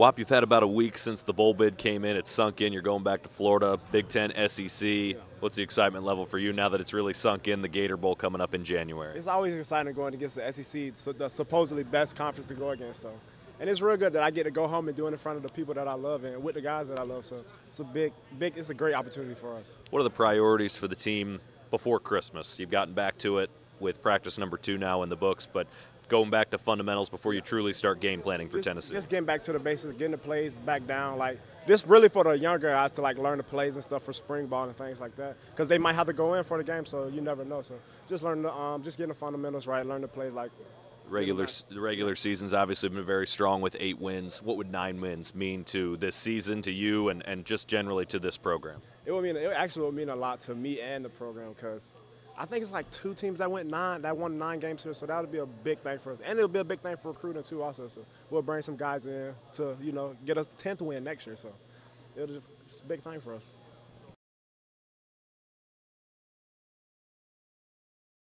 Whop, you've had about a week since the bowl bid came in. It's sunk in. You're going back to Florida, Big Ten, SEC. What's the excitement level for you now that it's really sunk in? The Gator Bowl coming up in January. It's always exciting going against the SEC, so the supposedly best conference to go against. So, and it's real good that I get to go home and do it in front of the people that I love and with the guys that I love. So it's a big, big. It's a great opportunity for us. What are the priorities for the team before Christmas? You've gotten back to it with practice number two now in the books, but going back to fundamentals before you truly start game planning for just, Tennessee? Just getting back to the basics, getting the plays back down. Like this, really for the younger guys to like learn the plays and stuff for spring ball and things like that, because they might have to go in for the game, so you never know. So just learn the, um, just getting the fundamentals right, learn the plays like. Regular the regular season's obviously been very strong with eight wins. What would nine wins mean to this season, to you, and, and just generally to this program? It would mean it actually would mean a lot to me and the program because I think it's like two teams that went nine, that won nine games here, so that would be a big thing for us, and it'll be a big thing for recruiting too. Also, so we'll bring some guys in to you know get us the tenth win next year. So it'll just, it's a big thing for us.